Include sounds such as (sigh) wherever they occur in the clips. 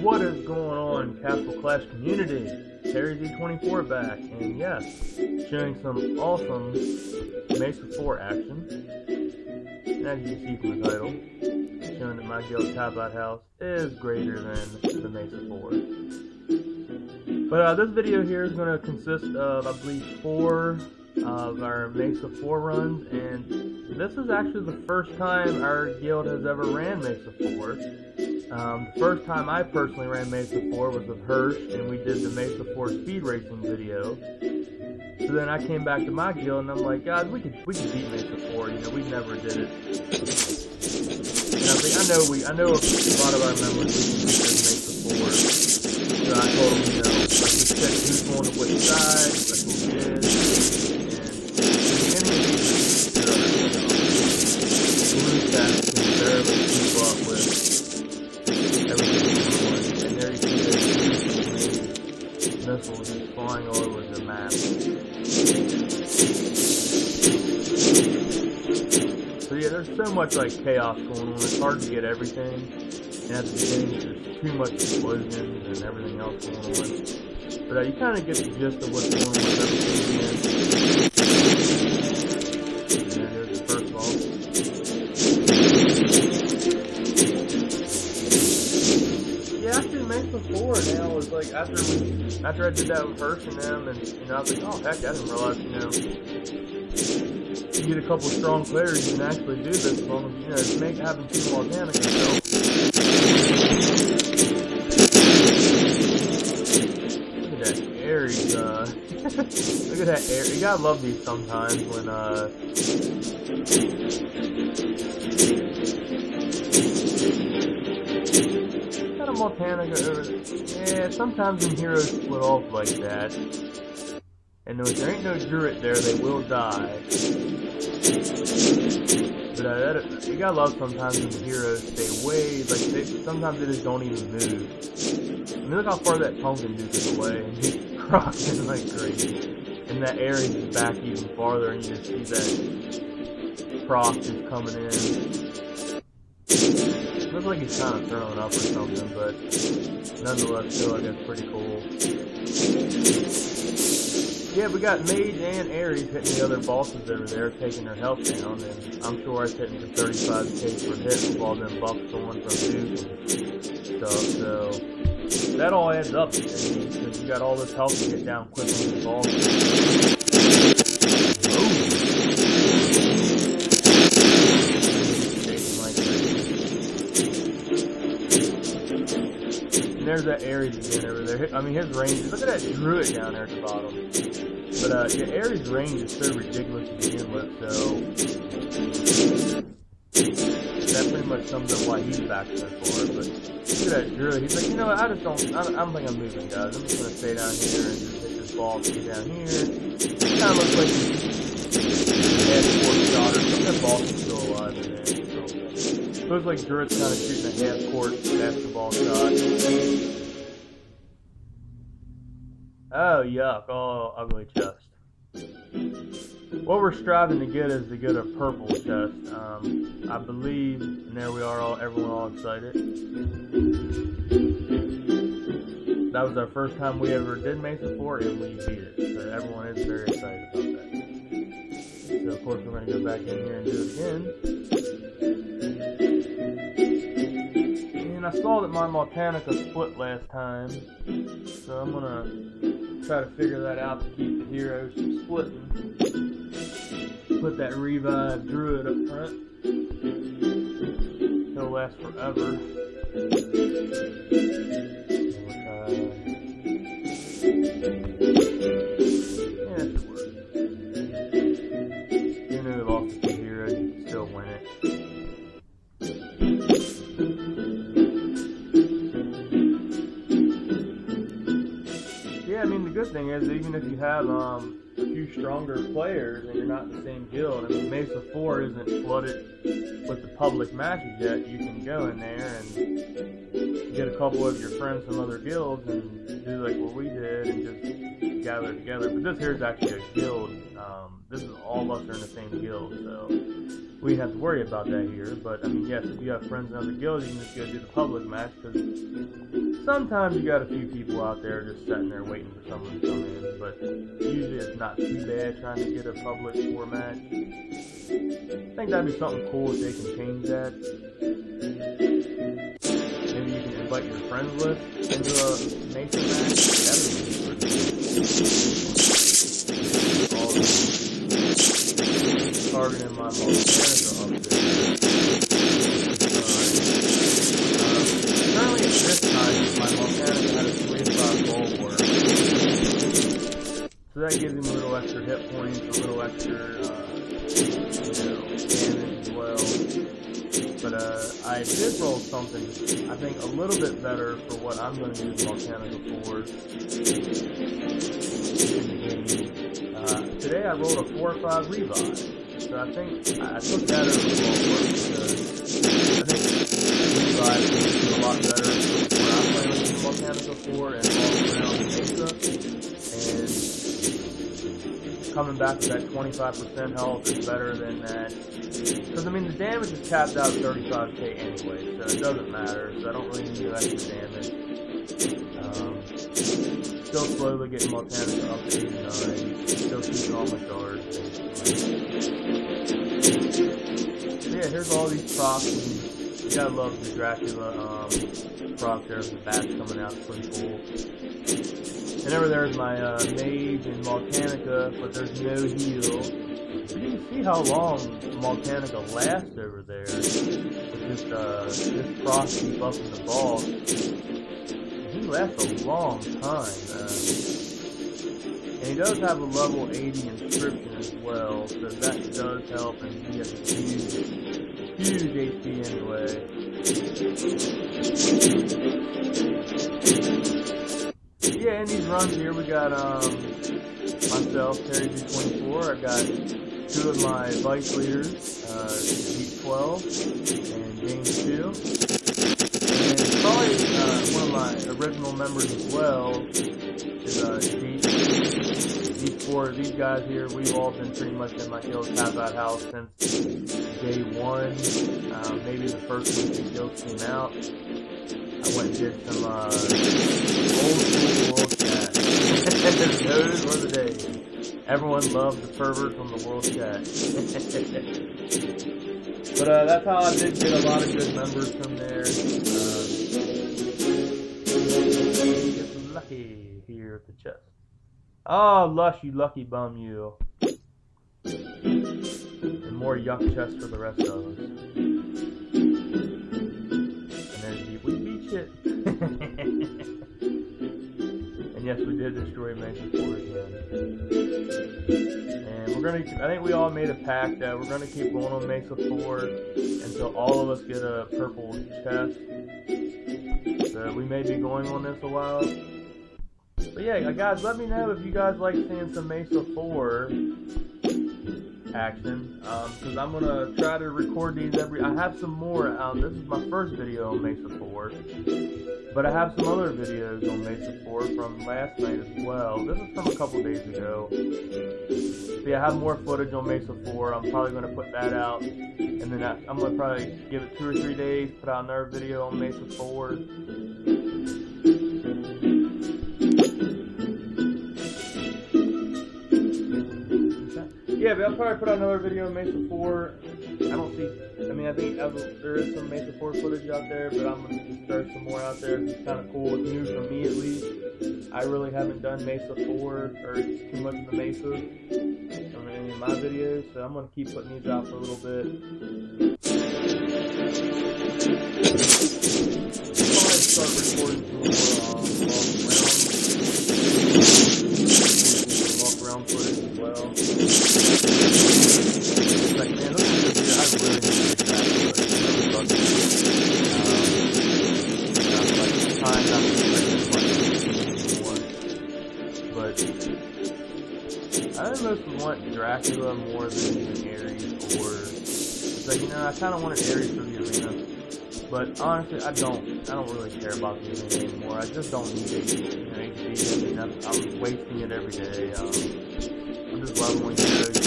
What is going on, Castle Clash community? Terry Z24 back, and yes, showing some awesome Mesa 4 action. As you see from the title, showing that my guild TapoutHouse is greater than the Mesa 4. But uh, this video here is going to consist of, I believe, four of our Mesa 4 runs, and this is actually the first time our guild has ever ran Mesa 4. Um, the first time I personally ran Mesa 4 was with Hurshh, and we did the Mesa 4 speed racing video. So then I came back to my guild, and I'm like, God, we could we could beat Mesa 4. You know, we never did it. And I think I know we I know a lot of our members beat Mesa 4. So I told them, you know, let's just check who's going to which side. That's what did. And any of these blue cats can barely much like chaos going on. It's hard to get everything. And at the beginning, there's too much explosions and everything else going on. But uh, you kind of get the gist of what's going on with everything. After after I did that with Hurshh and them, and you know, I was like, oh heck, I didn't realize, you know, you get a couple strong players, you can actually do this as you know, just make having two organic. Look at that Aries, uh, (laughs) look at that Aries. You gotta love these sometimes when, uh, Yeah, sometimes when heroes split off like that, and if there ain't no Druid there, they will die. But uh, that, you gotta love sometimes when heroes stay way, like, they, sometimes they just don't even move. I mean, look how far that pumpkin dude is away, and (laughs) he's crocking like crazy. And that Aries is back even farther, and you just see that frost is coming in. Looks like he's kind of throwing up or something, but nonetheless, still, I guess, pretty cool. Yeah, we got Mage and Aries hitting the other bosses over there, taking their health down, and I'm sure I was hitting for 35k per hit with all them buffs going from Duke and stuff, so that all adds up me, because you got all this health to get down quick on these bosses. There's that Aries again over there. I mean, his range, look at that Druid down there at the bottom. But, uh, yeah, Aries' range is so ridiculous to begin with, so... That pretty much sums up why he's back so far, but look at that Druid. He's like, you know what, I just don't, I don't, I don't think I'm moving, guys. I'm just gonna stay down here and just hit this ball, stay down here. Kinda looks like he's had four shot or something. That ball's still alive there. So, looks like Druid's kinda shooting a half-court basketball shot. Oh, yuck. Oh, ugly chest. What we're striving to get is to get a purple chest. Um, I believe, and there we are, all everyone all excited. That was our first time we ever did Mesa 4, and we beat it. So everyone is very excited about that. So of course we're going to go back in here and do it again. And I saw that my Moltanica split last time, so I'm to try to figure that out to keep the heroes from splitting. Put that revive druid up front. He'll last forever. Yeah, I mean the good thing is even if you have um, a few stronger players and you're not in the same guild, I mean Mesa 4 isn't flooded with the public matches yet. You can go in there and get a couple of your friends from other guilds and do like what we did and just gather together. But this here is actually a guild. Um, this is all of us are in the same guild, so we have to worry about that here. But I mean, yes, if you have friends in other guilds, you can just go do the public match because sometimes you got a few people out there just sitting there waiting for someone to come in. But usually it's not too bad trying to get a public four match. I think that'd be something cool if they can change that. Maybe you can invite your friends list into a Mesa match. That would be cool. Targeting my Moltanica up there. Uh, currently at this time, my Moltanica had a 25 bulwark. So that gives him a little extra hit points, a little extra, uh, you know, damage as well. But uh, I did roll something, I think, a little bit better for what I'm going to use Volcanic for. Uh, today I rolled a 4 or 5 revive. So I think I took that over the because I think revive is a lot better what I'm playing with Volcanic for and all around Mesa. And coming back to that 25% health is better than that. Because, I mean, the damage is capped out at 35k anyway, so it doesn't matter. So I don't really need extra damage. Um, still slowly getting Volcanic up to 89. Still keeping all my shards. yeah, here's all these props. You gotta love the Dracula um, proc there. The bats coming out. It's pretty cool. And over there's my uh, mage and Volcanica, but there's no heal. You can see how long Volcanica lasts over there. With this, uh, keep up in the ball. Lasts a long time. And he does have a level 80 inscription as well, so that does help, and he has a huge, huge HP anyway. Yeah, in these runs here, we got um, myself, Terry Z24. I got two of my vice leaders, uh, Deep 12 and James 2. And probably uh, one of my original members as well is uh, Deep. These four, these guys here, we've all been pretty much in my guild TapoutHouse since day one. Um, maybe the first week the guild came out. I went and did some uh, old school world chat. (laughs) Those were the days. Everyone loved the pervert from the world chat. (laughs) but uh, that's how I did get a lot of good members from there. Uh, get lucky here at the chest. Oh, Lush, you lucky bum, you. And more yuck chests for the rest of us. And there's the we beat it. (laughs) and yes, we did destroy 4 again. And we're gonna, I think we all made a pact that we're gonna keep going on Mesa 4 until all of us get a purple chest. So we may be going on this a while. But yeah, guys, let me know if you guys like seeing some Mesa 4 action. Because um, I'm going to try to record these every... I have some more. Um, this is my first video on Mesa 4. But I have some other videos on Mesa 4 from last night as well. This is from a couple days ago. Yeah, I have more footage on Mesa 4. I'm probably going to put that out. And then I, I'm going to probably give it two or three days, put out another video on Mesa 4. Yeah, but I'll probably put out another video on Mesa 4. I don't see, I mean, I think there is some Mesa 4 footage out there, but I'm just throw some more out there. It's kind of cool. It's new for me, at least. I really haven't done Mesa 4 or too much of the Mesa on any of my videos, so I'm to keep putting these out for a little bit. I'll start recording some more uh, But honestly, I don't. I don't really care about arena anymore. I just don't need it. HD. I mean, I'm, wasting it every day. Um, I'm just leveling heroes,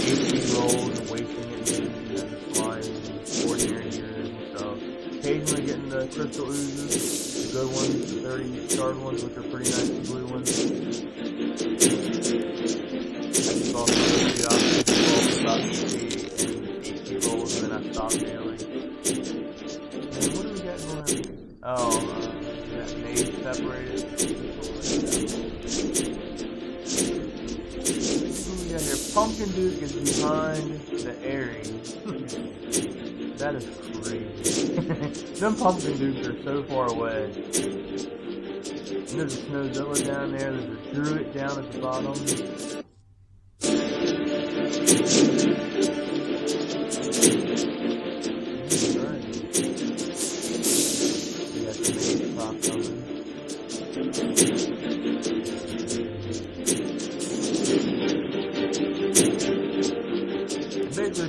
HP rolls, and wasting it, and just flying, ordinary heroes and stuff. Occasionally getting the crystal oozes, the good ones, the 30 starred ones, which are pretty nice, the blue ones. Separated. Do we here? Pumpkin Duke is behind the Aries. (laughs) that is crazy. (laughs) Them Pumpkin Dukes are so far away. And there's a Snowzilla down there, there's a Druid down at the bottom.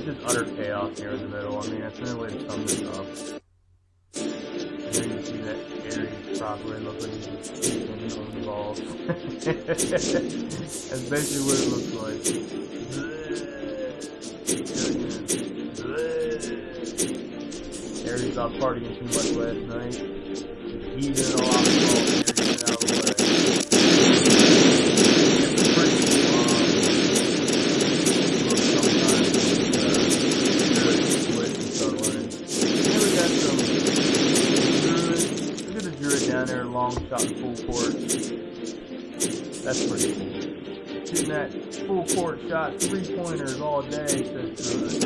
It's just utter chaos here in the middle. I mean, that's the only way to sum this up. And then you see that Aries properly look like he's just kicking the balls. (laughs) that's basically what it looks like. Aries out partying too much last night. Heaving a lot of balls here, getting out of the way. It's a pretty cool, um, look sometimes, uh, good split and stuff like that. Then we got some druid. Look at the druid down there, long shot full court. That's pretty cool. Shooting that full court shot, three pointers all day, says druid.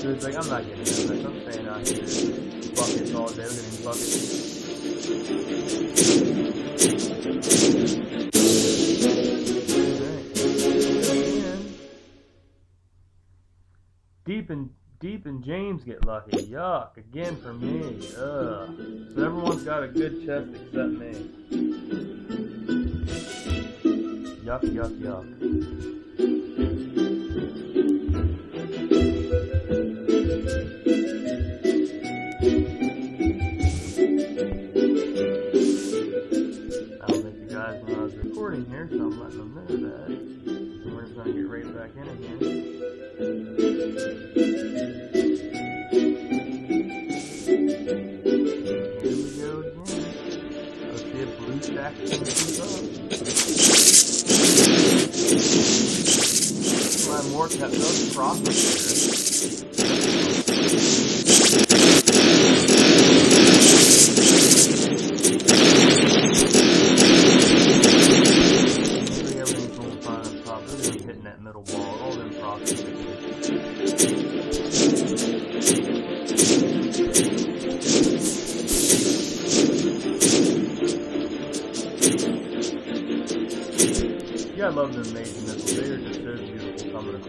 Druid's like, I'm not getting this. I'm staying out here. Buckets all day. We're getting buckets. Deep and James get lucky. Yuck. Again for me. Ugh. So everyone's got a good chest except me. Yuck, yuck, yuck. Stack comes up. More kept those profit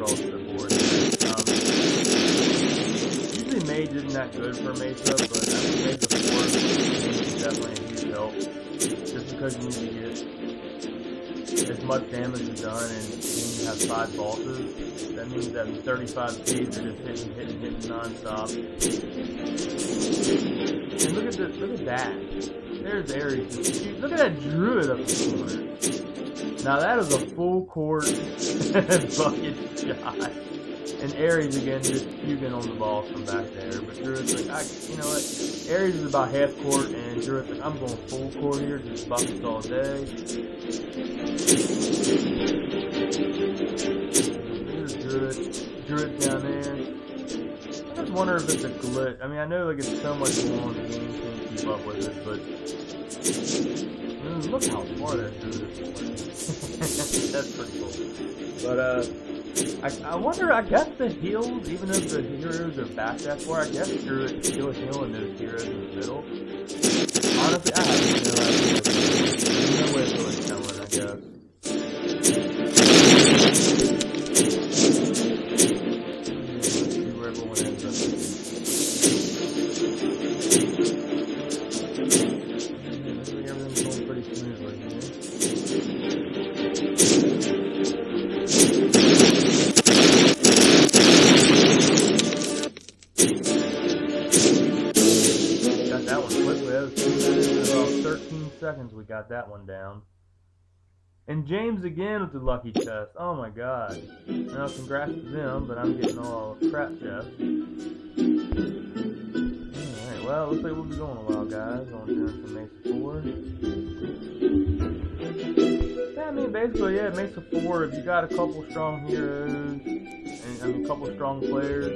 the board. Um, usually Mage isn't that good for Mesa, but think Mesa 4 is definitely a huge help. Just because you need to get as much damage as done and you have five bosses, that means that 35 Ks are just hitting, hitting, hitting non-stop. And look at this, look at that. There's Aries. Look at that druid up the corner. Now that is a full court (laughs) bucket shot. And Aries again just puking on the ball from back there. But Druid's like, I, you know what? Aries is about half court and Druid's like, I'm going full court here, just buckets all day. There's Druid. Druid down there. I just wonder if it's a glitch. I mean, I know like it's so much more on the game, can't keep up with it, but look how far that. (laughs) That's pretty cool. But uh, I, I wonder. I guess the heels, even if the heroes are back that far, I guess is still healing those heroes in the middle. Honestly, I have no idea. Got that one down. And James again with the lucky chest. Oh my god. Now congrats to them, but I'm getting all crap chests. Alright, well, looks like we'll be going a while, guys, on doing some Mesa 4. Yeah, I mean, basically, yeah, Mesa 4, if you got a couple strong heroes, and mean, a couple strong players,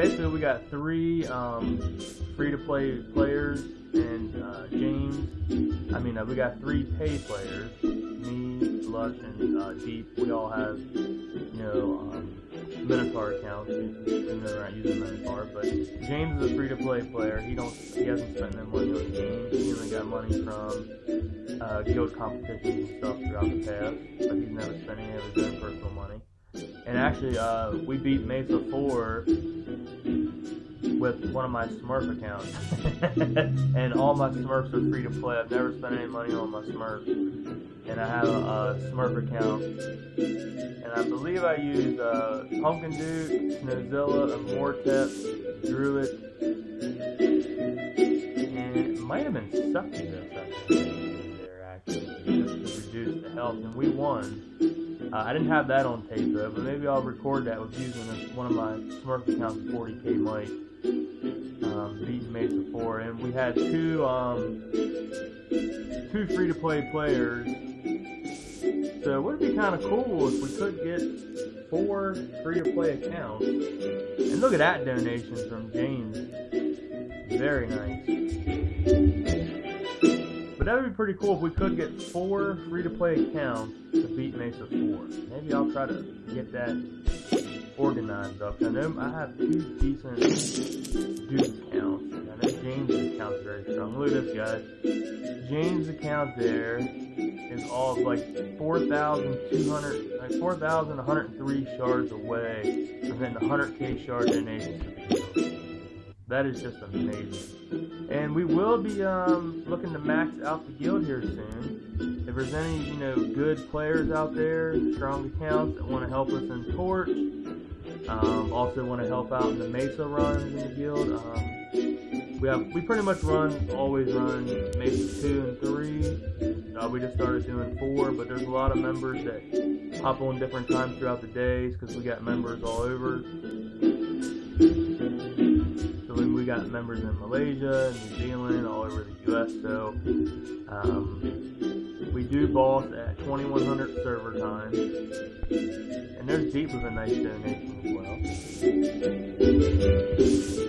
basically, we got three um, free-to-play players, and uh, James. I mean, uh, we got three pay players. Me, Lush, and uh, Deep. We all have, you know, um, Minotaur accounts. Even though we're not using Minotaur, but James is a free-to-play player. He don't. He hasn't spent no money on games. He only got money from uh, guild competitions and stuff throughout the past, but he's never spent any of his own personal money. And actually, uh, we beat Mesa 4 with one of my Smurf accounts. (laughs) and all my Smurfs are free to play. I've never spent any money on my Smurfs. And I have a, a Smurf account. And I believe I used uh, Pumpkin Duke, Snowzilla, Immortep, Druid, and it might have been Succubus, I think, there actually, just to reduce the health. And we won. Uh, I didn't have that on tape though, but maybe I'll record that with using one of my Smurf accounts, 40k Mike, um, beating Mesa 4, and we had two um, two free-to-play players. So it would be kind of cool if we could get four free-to-play accounts. And look at that donation from James. Very nice. But that would be pretty cool if we could get four free-to-play accounts to beat Mesa 4. Maybe I'll try to get that organized up. I know I have two decent Duke accounts. I know James' account's very strong. Look at this, guys. James' account there is all like 4,200, like 4,103 shards away from hitting the 100k shard guild. That is just amazing. And we will be um, looking to max out the guild here soon. If there's any, you know, good players out there, strong accounts that want to help us in Torch, um, also want to help out in the Mesa runs in the guild. Um, we have we pretty much run always run Mesa two and three. Uh, we just started doing four, but there's a lot of members that hop on different times throughout the days because we got members all over. Got members in Malaysia, New Zealand, all over the U.S. So um, we do boss at 2100 server time, and there's Deep with a nice donation as well.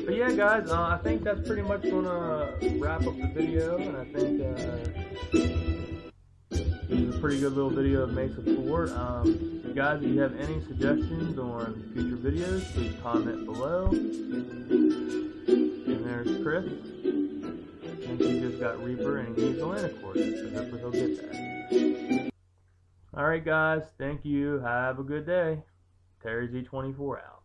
But yeah, guys, uh, I think that's pretty much gonna wrap up the video, and I think. Uh, this is a pretty good little video of Mesa 4. Um, guys, if you have any suggestions on future videos, please comment below. And there's Chris. I think he just got Reaper and he needs Atlanta Quarter, so hopefully he'll get that. Alright guys, thank you. Have a good day. Terry Z24 out.